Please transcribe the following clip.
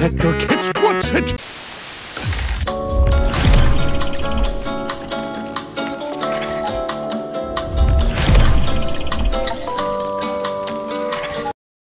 Let your kids watch it?